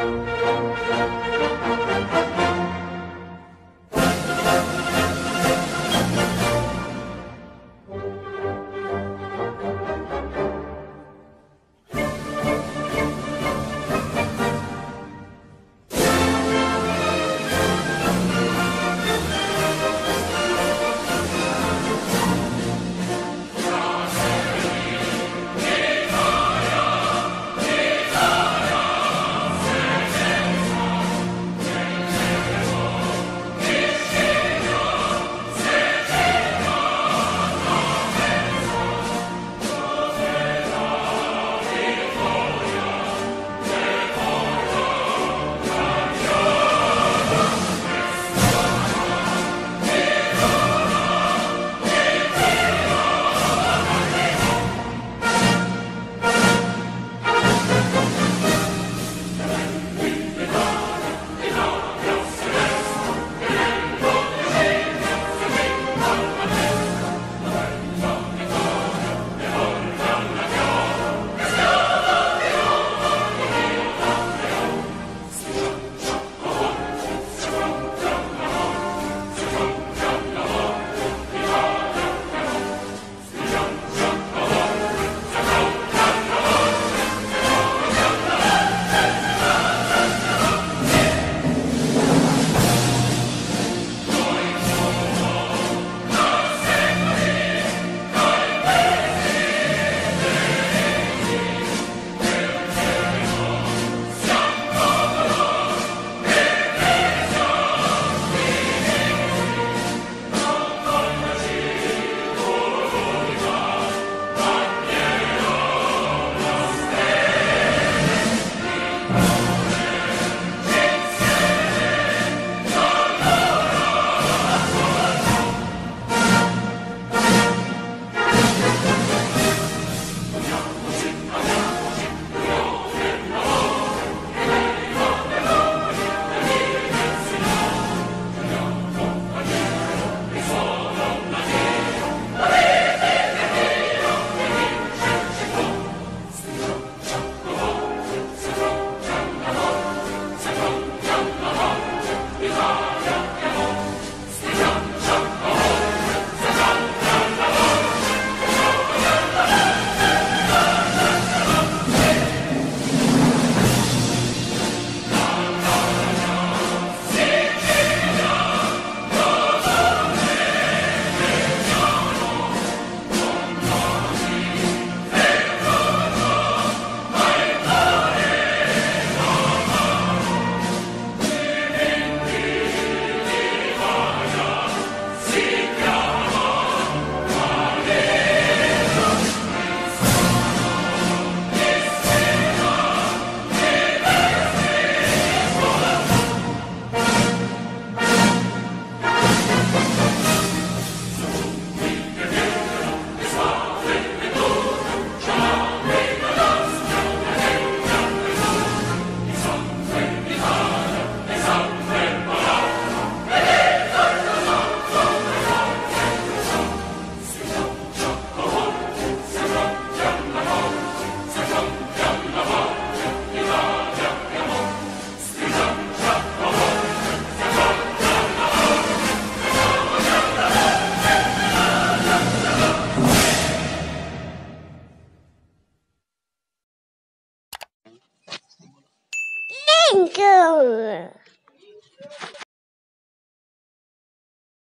Música Bingo!